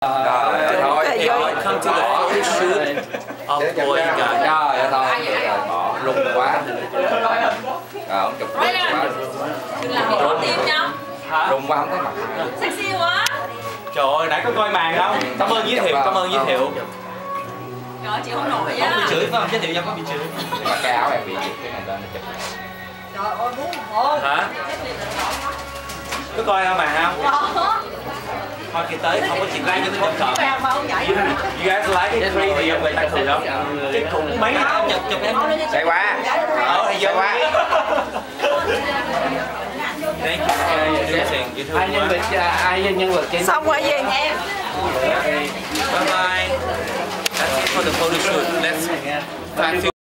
Rồi, thôi, Okay, thôi, vô. come to the photo shoot of boy guy. Trời ơi, thôi, rung quá. Rồi, không chụp rung quá. Đừng làm gì tốn tim nhau Hả? Rung quá không thấy mặt. Sexy quá Trời ơi, nãy có coi màn không? Cảm ơn giới thiệu, cảm ơn giới thiệu. Trời ơi, chị không nổi Không bị á chửi phải không? Giới thiệu cho có bị chửi. Mà cái áo em bị giật cái này lên để chụp. Trời ơi, muốn thôi Hả? Có coi không màn không? Thôi kỳ tới không có chuyện like cho tôi nhảy You guys like it crazy không? Người ta cười không? Cái cũng mấy em chụp chụp em. Chạy qua. Ờ, thì vô qua. Thank you for your doing. You ai nhân vật ai nhân vật chính xong rồi gì Em Bye bye. That's it for the photo shoot. Let's